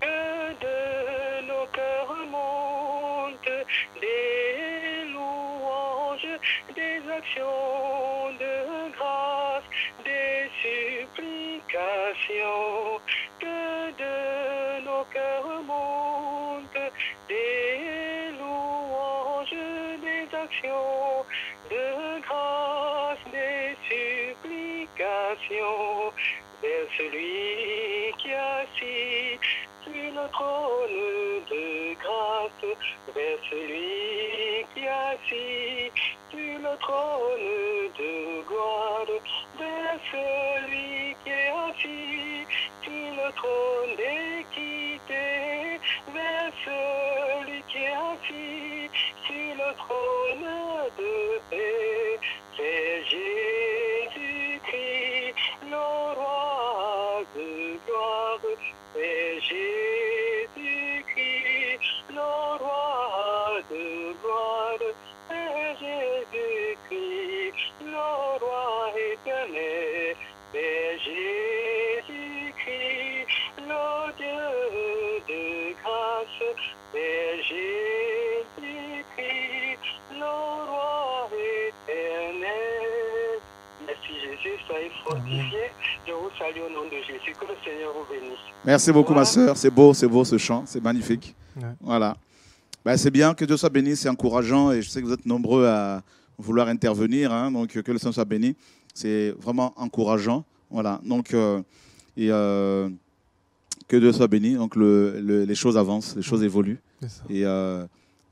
Que de nos cœurs montent des louanges, des actions de grâce, des supplications. Celui qui assis sur le trône de grâce, vers celui qui assis sur le trône de gloire, vers celui qui est assis sur le trône d'équité, vers celui qui est assis sur le trône de paix, c'est Jésus-Christ, Merci beaucoup, ma sœur. C'est beau, c'est beau ce chant. C'est magnifique. Ouais. Voilà. Ben, c'est bien que Dieu soit béni, c'est encourageant et je sais que vous êtes nombreux à vouloir intervenir. hein, donc que le Seigneur soit béni. C'est vraiment encourageant. Voilà. Donc, euh, et, euh, que Dieu soit béni. Donc, le- le- les choses avancent, les choses évoluent. Et euh,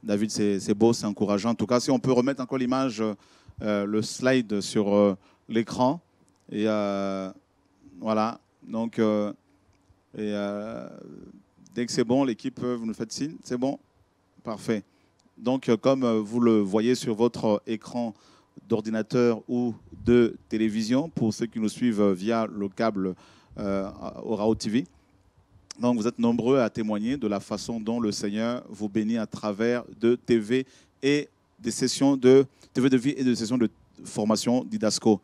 David, c'est beau, c'est encourageant. En tout cas, si on peut remettre encore l'image, le slide sur l'écran. Et voilà. Donc, Et dès que c'est bon, l'équipe, vous nous faites signe. C'est bon? Parfait. Donc, euh, comme euh, vous le voyez sur votre écran d'ordinateur ou de télévision, pour ceux qui nous suivent euh, via le câble euh, Orao TV, donc vous êtes nombreux à témoigner de la façon dont le Seigneur vous bénit à travers de TV et des sessions de TV de vie et de sessions de formation d'Idasco.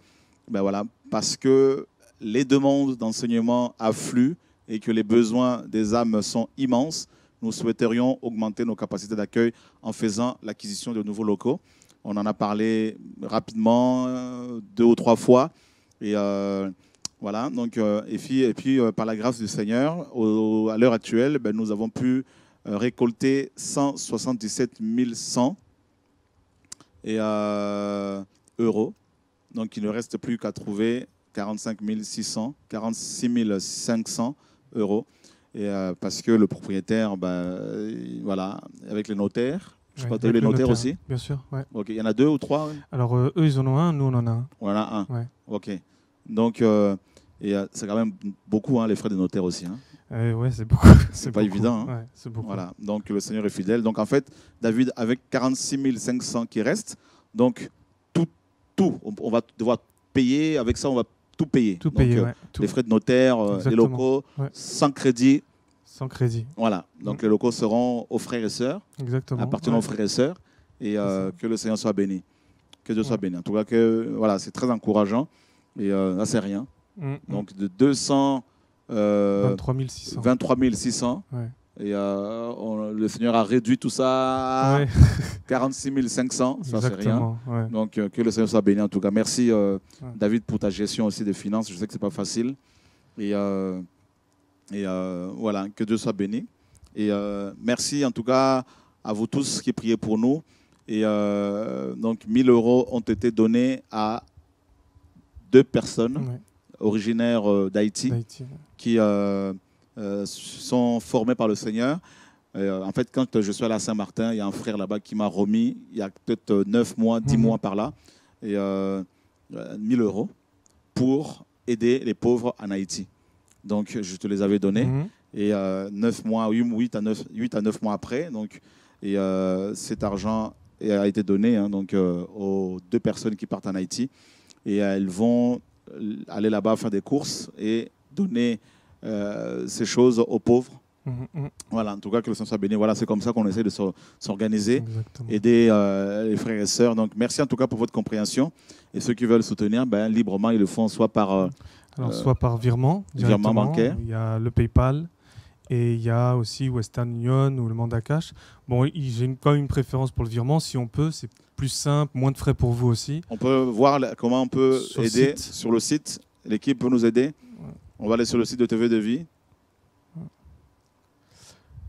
Ben voilà, parce que les demandes d'enseignement affluent et que les besoins des âmes sont immenses, nous souhaiterions augmenter nos capacités d'accueil en faisant l'acquisition de nouveaux locaux. On en a parlé rapidement, euh, deux ou trois fois. Et euh, voilà, donc, euh, et puis, par la grâce du Seigneur, à l'heure actuelle, ben, nous avons pu récolter 177 100 et, euh, euros. Donc il ne reste plus qu'à trouver 45 600, 46 500 euros. Et, euh, parce que le propriétaire, ben, voilà, avec les notaires, je sais Ouais, pas, tu as eu avec les le notaires notaire, aussi? Bien sûr, ouais. Ok, il y en a deux ou trois ouais? Alors, euh, eux, ils en ont un, nous, on en a un. On en a un. Ouais. Ok. Donc, euh, et, c'est quand même beaucoup, hein, les frais des notaires aussi. hein? Euh, ouais, c'est beaucoup. C'est pas beaucoup. évident, hein? Ouais, c'est beaucoup. Voilà. Donc, le Seigneur est fidèle. Donc, en fait, David, avec 46 500 qui restent, donc, tout, tout, on, on va devoir payer. Avec ça, on va tout payer. Tout payé, euh, ouais. Tout. Les frais de notaire, euh, les locaux, Ouais. sans crédit. Sans crédit. Voilà. Donc, Mm. les locaux seront aux frères et sœurs, Exactement. appartenant aux frères et sœurs. Et euh, que le Seigneur soit béni. Que Dieu soit béni. En tout cas, que, voilà, c'est très encourageant. Et là, c'est rien. Mm, mm. Donc de 200, euh, 23 600. 23 600. Ouais. Et euh, on- le Seigneur a réduit tout ça à Ouais, 46 500. Ça, c'est rien. Ouais. Donc euh, que le Seigneur soit béni en tout cas. Merci euh, Ouais. David pour ta gestion aussi des finances. Je sais que c'est pas facile. Et, et voilà, que Dieu soit béni. Et merci en tout cas à vous tous qui priez pour nous. Et donc 1000 euros ont été donnés à deux personnes originaires d'Haïti qui euh, euh, sont formés par le Seigneur. Euh, en fait, quand je suis allé à Saint-Martin, il y a un frère là-bas qui m'a remis, il y a peut-être 9 mois, 10 Mhm. mois par là, et euh, euh, 1000 euros pour aider les pauvres en Haïti. Donc, je te les avais donnés. Mhm. Et euh, 9 mois, 8, à 9, 8 à 9 mois après, donc, et euh, cet argent a été donné hein, donc, euh, aux deux personnes qui partent en Haïti. Et elles vont euh, aller là-bas faire des courses et donner euh, ces choses aux pauvres. Mhm, mhm. Voilà, en tout cas, que le Seigneur soit béni. Voilà, c'est comme ça qu'on essaie de s'or- s'organiser, aider euh, les frères et sœurs. Donc, merci en tout cas pour votre compréhension. Et ceux qui veulent soutenir, ben, librement, ils le font soit par euh, Alors, soit par virement, virement bancaire. Il y a le PayPal et il y a aussi Western Union ou le Manda Cash. Bon, j'ai quand même une préférence pour le virement. Si on peut, c'est plus simple, moins de frais pour vous aussi. On peut voir comment on peut Sur aider site. sur le site. L'équipe peut nous aider. On va aller sur le site de TV de Vie.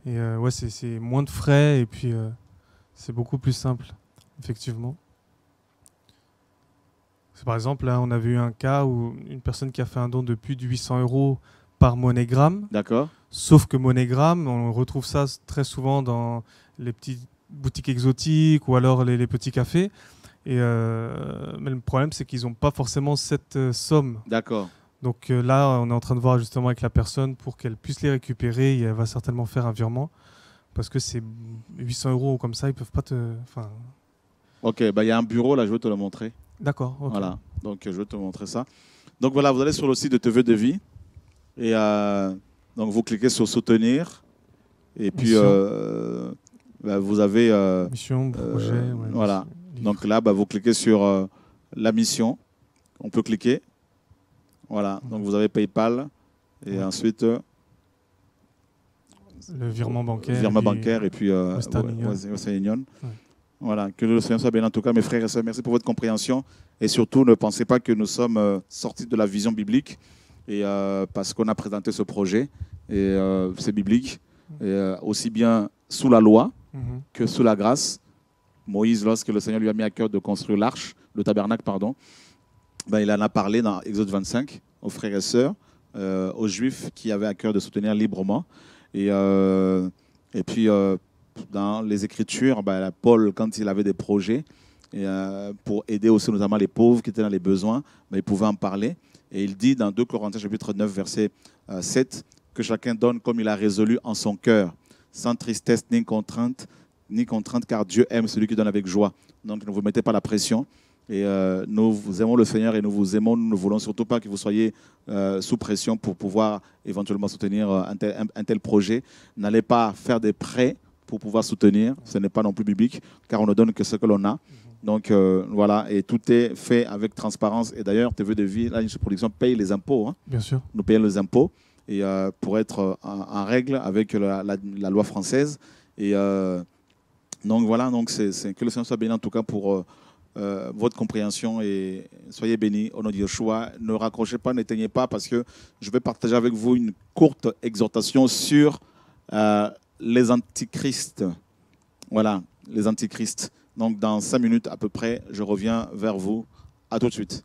Et euh, ouais, c'est- moins de frais et puis euh, c'est beaucoup plus simple, effectivement. Par exemple, là, on avait eu un cas où une personne qui a fait un don de plus de 800 euros par MoneyGram, D'accord sauf que MoneyGram, on retrouve ça très souvent dans les petites boutiques exotiques ou alors les, les petits cafés. Et euh, mais le problème, c'est qu'ils n'ont pas forcément cette somme. D'accord. Donc euh, là, on est en train de voir justement avec la personne pour qu'elle puisse les récupérer. Et elle va certainement faire un virement. Parce que c'est 800 euros comme ça, ils peuvent pas te. Enfin, Ok, bah, il y a un bureau là, je vais te le montrer. d'accord. ok. Voilà, donc je vais te montrer ça. Donc voilà, vous allez sur le site de TV de Vie et euh, donc vous cliquez sur soutenir et puis euh, bah, vous avez euh, Mission, projet. Euh, ouais, voilà. livre. donc là bah, vous cliquez sur euh, la mission. On peut cliquer. Voilà, donc vous avez PayPal et Ouais. ensuite euh, le virement bancaire. virement et puis- bancaire et puis euh, Western Union. Ouais. Voilà, que le Seigneur soit béni. En tout cas, mes frères et sœurs, merci pour votre compréhension. Et surtout, ne pensez pas que nous sommes euh, sortis de la vision biblique et, euh, parce qu'on a présenté ce projet. Et euh, c'est biblique, et, euh, aussi bien sous la loi Mhm. que sous la grâce. Moïse, lorsque le Seigneur lui a mis à cœur de construire l'arche, le tabernacle, pardon, ben, il en a parlé dans Exode 25 aux frères et sœurs, euh, aux Juifs qui avaient à cœur de soutenir librement. Et, euh, puis, euh, dans les Écritures, ben, Paul, quand il avait des projets, et, pour aider aussi notamment les pauvres qui étaient dans les besoins, ben, il pouvait en parler. Et il dit dans 2 Corinthiens chapitre 9, verset euh, 7, que chacun donne comme il a résolu en son cœur, sans tristesse ni contrainte, ni contrainte, car Dieu aime celui qui donne avec joie. Donc ne vous mettez pas la pression. Et euh, nous vous aimons le Seigneur et nous vous aimons. Nous ne voulons surtout pas que vous soyez euh, sous pression pour pouvoir éventuellement soutenir euh, un tel, un- un tel projet. N'allez pas faire des prêts pour pouvoir soutenir. Ce n'est pas non plus biblique, car on ne donne que ce que l'on a. Donc euh, voilà, et tout est fait avec transparence. Et d'ailleurs, TV de vie, la production paye les impôts. hein Bien sûr. nous payons les impôts et euh, pour être en, en règle avec la, la- la loi française. Et euh, donc voilà, donc c'est que le Seigneur soit béni en tout cas pour euh, votre compréhension et soyez bénis au nom de Yeshua. Ne raccrochez pas, n'éteignez pas parce que je vais partager avec vous une courte exhortation sur euh, les antichrists. Voilà, les antichrists. Donc dans cinq minutes à peu près, je reviens vers vous. À tout de suite.